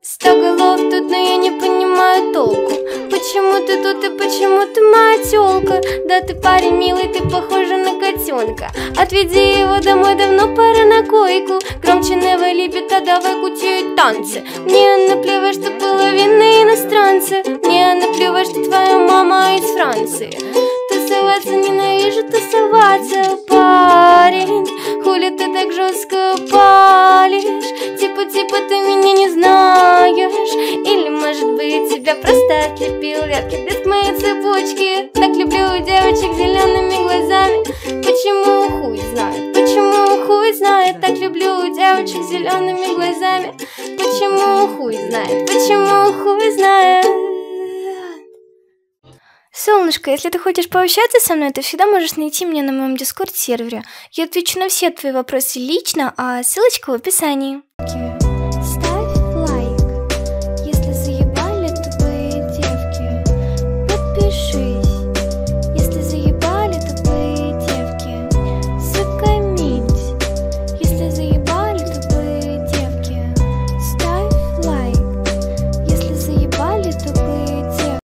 Сто голов тут, но я не понимаю толку. Почему ты тут и почему ты моя тёлка? Да ты парень милый, ты похожа на котенка Отведи его домой, давно пора на койку. Громче не вали бита, давай кутеют танцы. Мне наплевать, что половина иностранцы. Мне наплевать, что твоя мама из Франции. Тусоваться ненавижу тусоваться, парень. Хули ты так жестко Типа, ты меня не знаешь. Или может быть тебя просто отлепил яркий блеск моей цепочки. Так люблю девочек зелеными глазами. Почему хуй знает, почему хуй знает? Так люблю девочек зелеными глазами. Почему хуй знает, почему хуй знает? Солнышко, если ты хочешь пообщаться со мной, ты всегда можешь найти меня на моем дискорд-сервере. Я отвечу на все твои вопросы лично, а ссылочка в описании.